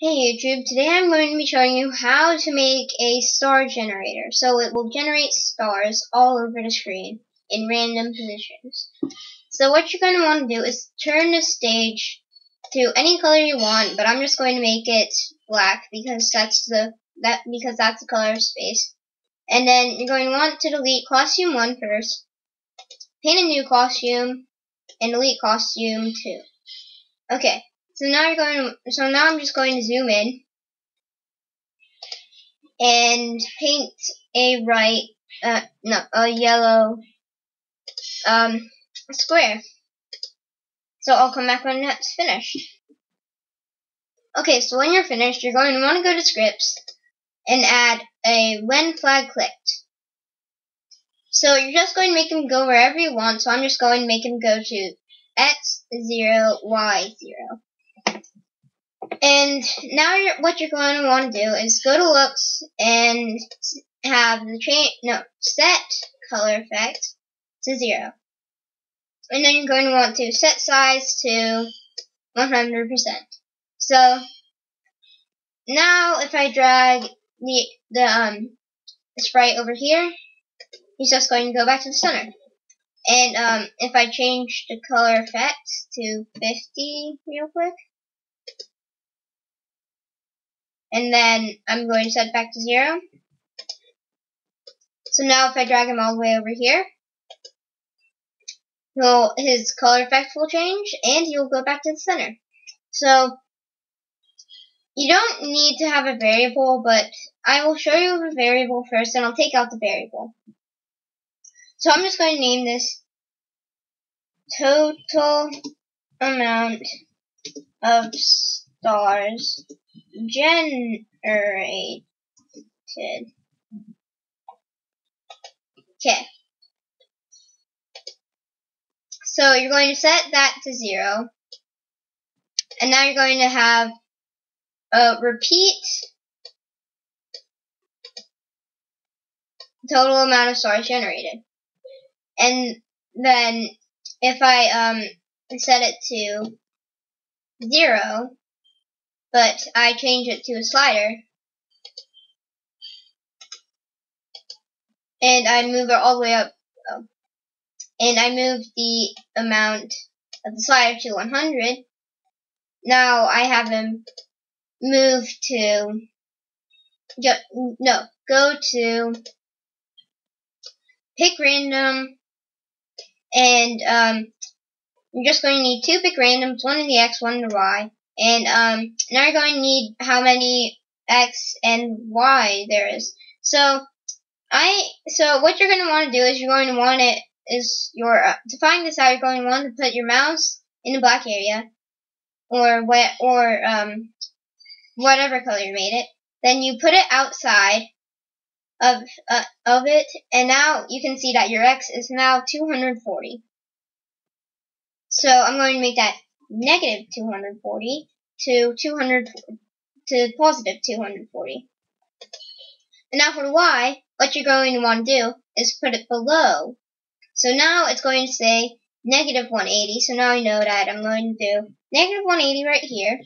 Hey YouTube, today I'm going to be showing you how to make a star generator. So it will generate stars all over the screen in random positions. So what you're going to want to do is turn the stage to any color you want, but I'm just going to make it black because that's the that because that's the color of space. And then you're going to want to delete costume 1 first, paint a new costume, and delete costume 2. Okay, so now you're going to, so now I'm just going to zoom in and paint a right, uh, no, a yellow, um, square. So I'll come back when that's finished. Okay, so when you're finished, you're going to want to go to scripts and add a when flag clicked. So you're just going to make him go wherever you want, so I'm just going to make him go to x0, y0. And now you're, what you're going to want to do is go to looks and have the change, no, set color effect to zero. And then you're going to want to set size to 100%. So, now if I drag the, the, um, sprite over here, he's just going to go back to the center. And, um, if I change the color effect to 50 real quick, and then I'm going to set it back to zero. So now if I drag him all the way over here, he'll, his color effect will change and he'll go back to the center. So you don't need to have a variable, but I will show you the variable first and I'll take out the variable. So I'm just going to name this total amount of stars generated. Okay. So you're going to set that to zero. And now you're going to have a repeat total amount of stars generated. And then if I um set it to zero, but I change it to a slider. And I move it all the way up. Oh. And I move the amount of the slider to 100. Now I have him move to, no, go to pick random, and um, you're just going to need two pick randoms, one in the X, one in the Y, and um, now you're going to need how many x and y there is. So I so what you're going to want to do is you're going to want it is your uh, to find this out. You're going to want to put your mouse in the black area or what or um whatever color you made it. Then you put it outside of uh, of it, and now you can see that your x is now 240. So I'm going to make that negative 240 to 200 to positive 240. And now for the y, what you're going to want to do is put it below. So now it's going to say negative 180. So now I know that I'm going to do negative 180 right here.